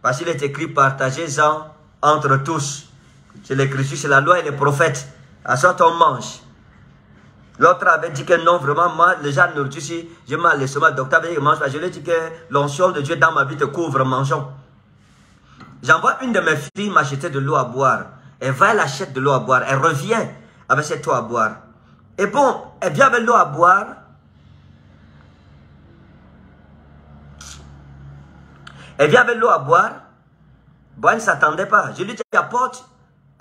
Parce qu'il est écrit, partagez-en entre tous. C'est l'écriture, c'est la loi et les prophètes. À ça, on mange. L'autre avait dit que non, vraiment, moi, les gens nourriture, si je m'en laisse, le docteur avait mange pas. Je lui ai dit que l'onction de Dieu dans ma vie te couvre, mangeons. J'envoie une de mes filles m'acheter de l'eau à boire. Elle va, elle achète de l'eau à boire. Elle revient avec cette eau à boire. Et bon, elle vient avec l'eau à boire. Elle vient avec l'eau à boire. Bon, elle ne s'attendait pas. Je lui dis, apporte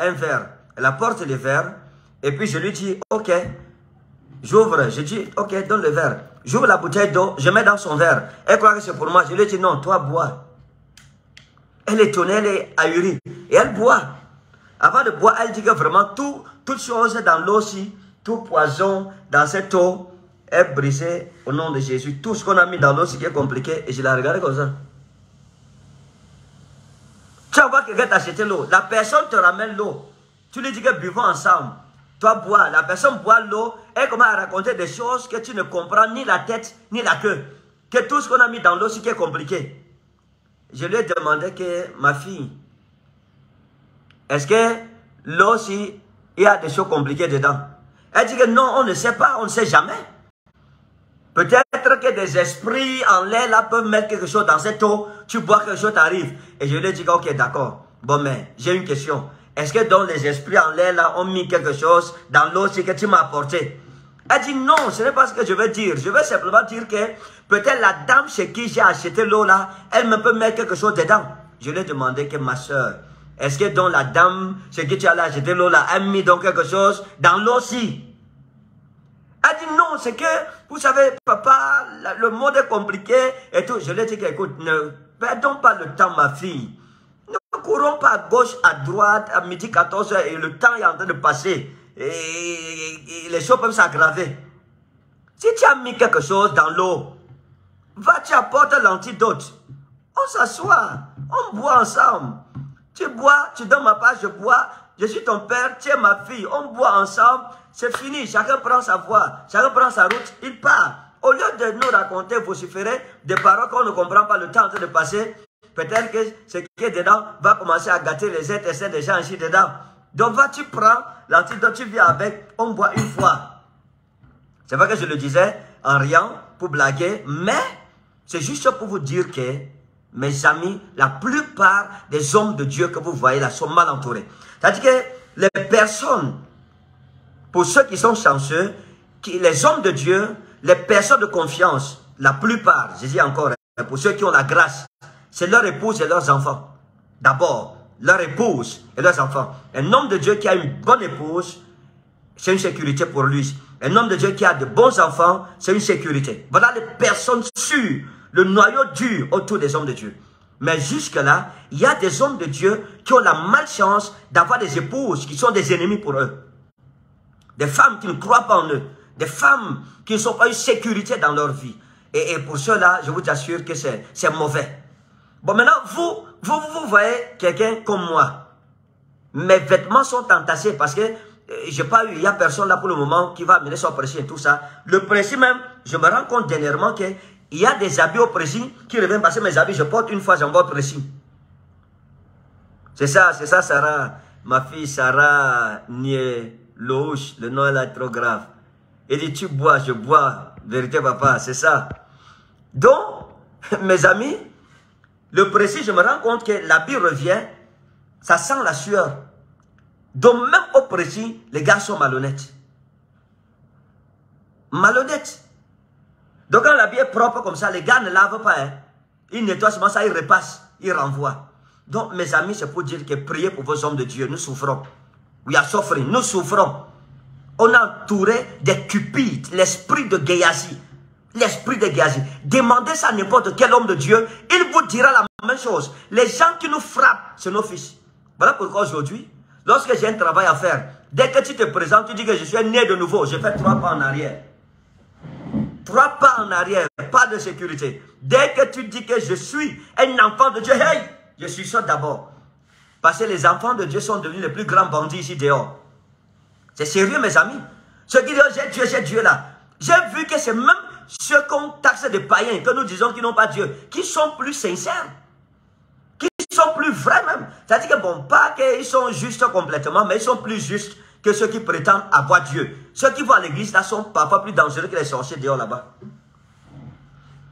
un verre. Elle apporte le verre. Et puis je lui dis, ok, J'ouvre, je dis, ok, donne le verre. J'ouvre la bouteille d'eau, je mets dans son verre. Elle croit que c'est pour moi. Je lui dis, non, toi, bois. Elle est étonnée, elle est ahurie. Et elle boit. Avant de boire, elle dit que vraiment, tout, toute chose dans l'eau aussi, tout poison dans cette eau est brisé au nom de Jésus. Tout ce qu'on a mis dans l'eau, c'est qui est compliqué. Et je la regarde comme ça. Tu vois quelqu'un t'acheter l'eau. La personne te ramène l'eau. Tu lui dis que buvons ensemble. Toi, bois. La personne boit l'eau et commence à raconter des choses que tu ne comprends ni la tête ni la queue. Que tout ce qu'on a mis dans l'eau, c'est est compliqué. Je lui ai demandé que, ma fille, est-ce que l'eau, il y a des choses compliquées dedans? Elle dit que non, on ne sait pas, on ne sait jamais. Peut-être que des esprits en l'air là peuvent mettre quelque chose dans cette eau, tu bois quelque chose, t'arrive. Et je lui ai dit, ok, d'accord. Bon, mais j'ai une question. Est-ce que dans les esprits en l'air là ont mis quelque chose dans l'eau, que tu m'as apporté? Elle dit non, ce n'est pas ce que je veux dire. Je veux simplement dire que peut-être la dame chez qui j'ai acheté l'eau là, elle me peut mettre quelque chose dedans. Je lui ai demandé que ma soeur, est-ce que dans la dame chez qui tu as acheté l'eau là, elle a mis donc quelque chose dans l'eau aussi? Dit non, c'est que, vous savez, papa, le monde est compliqué et tout. Je lui ai dit écoute, ne perdons pas le temps, ma fille. Ne courons pas à gauche, à droite, à midi 14h et le temps est en train de passer. Et, les choses peuvent s'aggraver. Si tu as mis quelque chose dans l'eau, va tu apporter l'antidote. On s'assoit, on boit ensemble. Tu bois, tu donnes ma part, je bois. Je suis ton père, tu es ma fille. On boit ensemble, c'est fini. Chacun prend sa voie, chacun prend sa route, il part. Au lieu de nous raconter, suffirez des paroles qu'on ne comprend pas, le temps en train de passer, Peut-être que ce qui est dedans va commencer à gâter les êtres et des gens ici dedans. Donc, va, tu prends l'antidote, tu viens avec, on boit une fois. C'est vrai que je le disais en riant, pour blaguer, mais c'est juste pour vous dire que, mes amis, la plupart des hommes de Dieu que vous voyez là sont mal entourés. C'est-à-dire que les personnes, pour ceux qui sont chanceux, qui, les hommes de Dieu, les personnes de confiance, la plupart, je dis encore, pour ceux qui ont la grâce, c'est leur épouse et leurs enfants. D'abord, leur épouse et leurs enfants. Un homme de Dieu qui a une bonne épouse, c'est une sécurité pour lui. Un homme de Dieu qui a de bons enfants, c'est une sécurité. Voilà les personnes sûres, le noyau dur autour des hommes de Dieu. Mais jusque-là, il y a des hommes de Dieu qui ont la malchance d'avoir des épouses qui sont des ennemis pour eux. Des femmes qui ne croient pas en eux. Des femmes qui ne sont pas une sécurité dans leur vie. Et, pour cela, je vous assure que c'est mauvais. Bon, maintenant, vous, vous, vous voyez quelqu'un comme moi. Mes vêtements sont entassés parce que euh, j'ai pas eu, il n'y a personne là pour le moment qui va amener son précis et tout ça. Le précis même, je me rends compte dernièrement qu'il y a des habits au précis qui reviennent parce que mes habits, je porte une fois, j'envoie au précis. C'est ça, c'est ça, Sarah. Ma fille Sarah Nier Louche, le nom est trop grave. Elle dit, tu bois, je bois. Vérité, papa, c'est ça. Donc, mes amis, le précis, je me rends compte que l'habit revient, ça sent la sueur. Donc même au précis, les gars sont malhonnêtes. Malhonnêtes. Donc quand l'habit est propre comme ça, les gars ne lavent pas. Hein. Ils nettoient seulement ça, ils repassent, ils renvoient. Donc mes amis, c'est pour dire que priez pour vos hommes de Dieu, nous souffrons. We are suffering, nous souffrons. On a entouré des cupides, l'esprit de Géasi l'esprit de Gazi. Demandez ça à n'importe quel homme de Dieu, il vous dira la même chose. Les gens qui nous frappent, c'est nos fils. Voilà pourquoi aujourd'hui, lorsque j'ai un travail à faire, dès que tu te présentes, tu dis que je suis né de nouveau, je fais trois pas en arrière. Trois pas en arrière, pas de sécurité. Dès que tu dis que je suis un enfant de Dieu, hey, je suis ça d'abord. Parce que les enfants de Dieu sont devenus les plus grands bandits ici dehors. C'est sérieux, mes amis. Ceux qui disent, j'ai Dieu, j'ai Dieu là. J'ai vu que c'est même ceux qu'on taxe des païens, que nous disons qu'ils n'ont pas Dieu, qui sont plus sincères, qui sont plus vrais même. C'est-à-dire que bon, pas qu'ils sont justes complètement, mais ils sont plus justes que ceux qui prétendent avoir Dieu. Ceux qui vont à l'église là sont parfois plus dangereux que les sorciers dehors là-bas.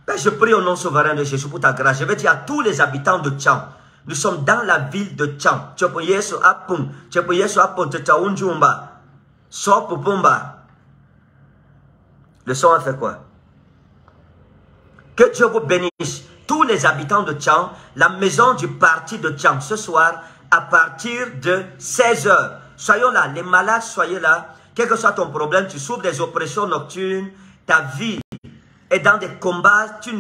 Mais je prie au nom souverain de Jésus pour ta grâce. Je vais dire à tous les habitants de Tchang, nous sommes dans la ville de Tchang. Sur Apun, tu Le son a fait quoi? Que Dieu vous bénisse. Tous les habitants de Tchang, la maison du parti de Tchang, ce soir, à partir de 16 h Soyons là, les malades, soyez là. Quel que soit ton problème, tu souffres des oppressions nocturnes, ta vie est dans des combats, tu,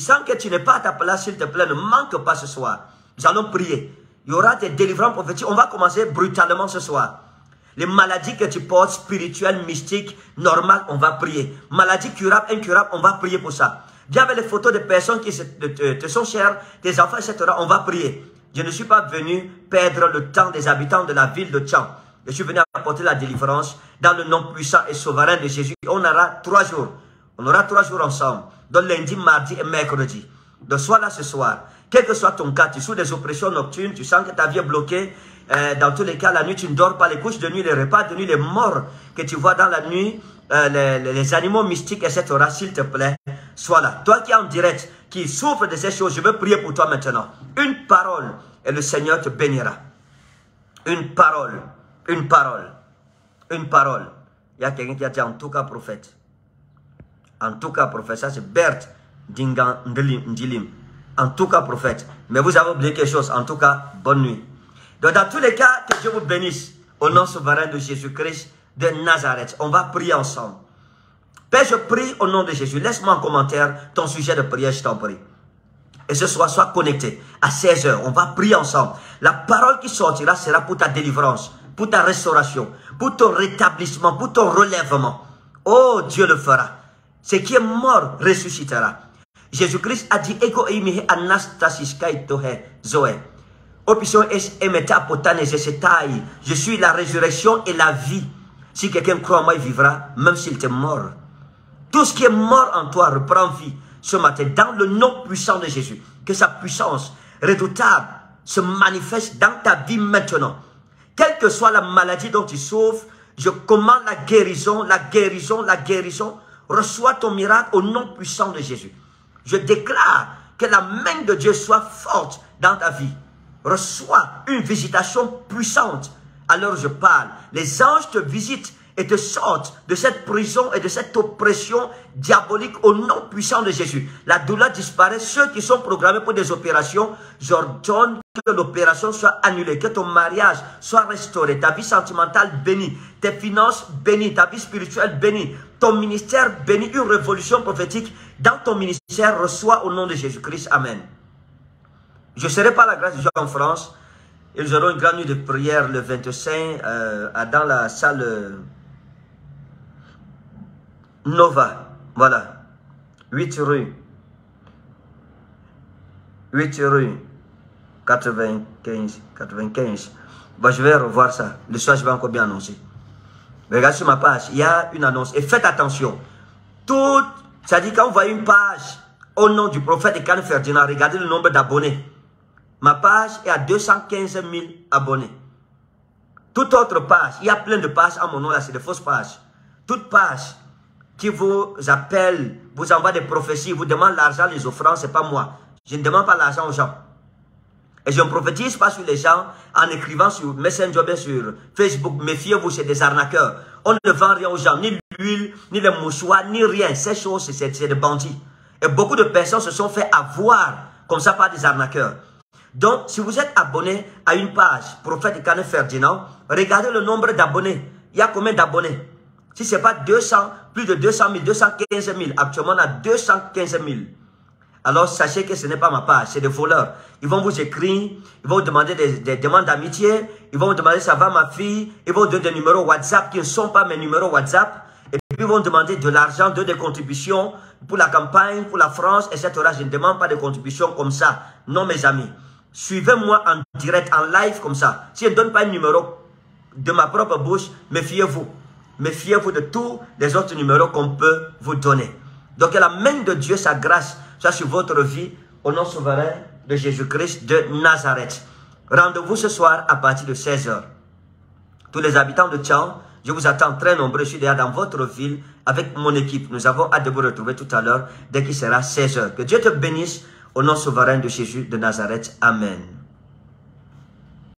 sens que tu n'es pas à ta place, s'il te plaît, ne manque pas ce soir. Nous allons prier. Il y aura des délivrances prophétiques. On va commencer brutalement ce soir. Les maladies que tu portes, spirituelles, mystiques, normales, on va prier. Maladies curables, incurables, on va prier pour ça. Viens avec les photos des personnes qui te, sont chères, tes enfants, etc. On va prier. Je ne suis pas venu perdre le temps des habitants de la ville de Tchang. Je suis venu apporter la délivrance dans le nom puissant et souverain de Jésus. On aura trois jours. On aura trois jours ensemble. Donc lundi, mardi et mercredi. Donc sois là ce soir. Quel que soit ton cas, tu souffres des oppressions nocturnes, tu sens que ta vie est bloquée. Euh, dans tous les cas, la nuit, tu ne dors pas. Les couches de nuit, les repas de nuit, les morts que tu vois dans la nuit, euh, les, les, animaux mystiques, etc. S'il te plaît, sois là. Toi qui es en direct, qui souffre de ces choses, je veux prier pour toi maintenant. Une parole et le Seigneur te bénira. Une parole, une parole, une parole. Il y a quelqu'un qui a dit en tout cas prophète. En tout cas prophète, ça c'est Bert Ndilim. En tout cas prophète. Mais vous avez oublié quelque chose. En tout cas, bonne nuit. Donc dans tous les cas, que Dieu vous bénisse. Au nom souverain de Jésus-Christ de Nazareth. On va prier ensemble. Père, je prie au nom de Jésus. Laisse-moi en commentaire ton sujet de prière, je t'en prie. Et ce soir, sois connecté. À 16 heures, on va prier ensemble. La parole qui sortira sera pour ta délivrance, pour ta restauration, pour ton rétablissement, pour ton relèvement. Oh, Dieu le fera. Ce qui est mort ressuscitera. Jésus-Christ a dit, zoé. Je suis la résurrection et la vie. Si quelqu'un croit en moi, il vivra, même s'il était mort. Tout ce qui est mort en toi reprend vie ce matin dans le nom puissant de Jésus. Que sa puissance redoutable se manifeste dans ta vie maintenant. Quelle que soit la maladie dont tu souffres, je commande la guérison, la guérison, la guérison. Reçois ton miracle au nom puissant de Jésus. Je déclare que la main de Dieu soit forte dans ta vie. Reçois une visitation puissante. Alors je parle. Les anges te visitent et te sortent de cette prison et de cette oppression diabolique au nom puissant de Jésus. La douleur disparaît. Ceux qui sont programmés pour des opérations, j'ordonne que l'opération soit annulée, que ton mariage soit restauré, ta vie sentimentale bénie, tes finances bénies, ta vie spirituelle bénie, ton ministère béni, une révolution prophétique dans ton ministère reçoit au nom de Jésus-Christ. Amen. Je serai pas la grâce de Dieu en France. Ils auront une grande nuit de prière le 25 euh, dans la salle euh, Nova, voilà. 8 rue. 8 rue. 95. 95. Bah, je vais revoir ça. Le soir, je vais encore bien annoncer. Regardez sur ma page, il y a une annonce. Et faites attention. Tout, dit quand vous une page au nom du prophète de Ferdinand, regardez le nombre d'abonnés. Ma page est à 215 000 abonnés. Toute autre page, il y a plein de pages à mon nom là, c'est des fausses pages. Toute page qui vous appelle, vous envoie des prophéties, vous demande l'argent, les offrandes, c'est pas moi. Je ne demande pas l'argent aux gens. Et je ne prophétise pas sur les gens en écrivant sur Messenger, bien sur Facebook. Méfiez-vous, c'est des arnaqueurs. On ne vend rien aux gens, ni l'huile, ni les mouchoirs, ni rien. Ces choses, c'est des bandits. Et beaucoup de personnes se sont fait avoir comme ça par des arnaqueurs. Donc, si vous êtes abonné à une page, prophète Canet Ferdinand, regardez le nombre d'abonnés. Il y a combien d'abonnés? Si ce n'est pas 200, plus de 200 000, 215 000, actuellement on a 215 000. Alors sachez que ce n'est pas ma page, c'est des voleurs. Ils vont vous écrire, ils vont vous demander des, demandes d'amitié, ils vont vous demander ça va ma fille, ils vont vous donner des numéros WhatsApp qui ne sont pas mes numéros WhatsApp. Et puis vont demander de l'argent, de des contributions pour la campagne, pour la France, etc. Je ne demande pas de contributions comme ça. Non, mes amis. Suivez-moi en direct, en live comme ça. Si je ne donne pas un numéro de ma propre bouche, méfiez-vous. Méfiez-vous de tous les autres numéros qu'on peut vous donner. Donc, la main de Dieu, sa grâce, soit sur votre vie, au nom souverain de Jésus-Christ de Nazareth. Rendez-vous ce soir à partir de 16h. Tous les habitants de Tchao, je vous attends très nombreux. Je suis déjà dans votre ville avec mon équipe. Nous avons hâte de vous retrouver tout à l'heure dès qu'il sera 16h. Que Dieu te bénisse au nom souverain de Jésus de Nazareth. Amen.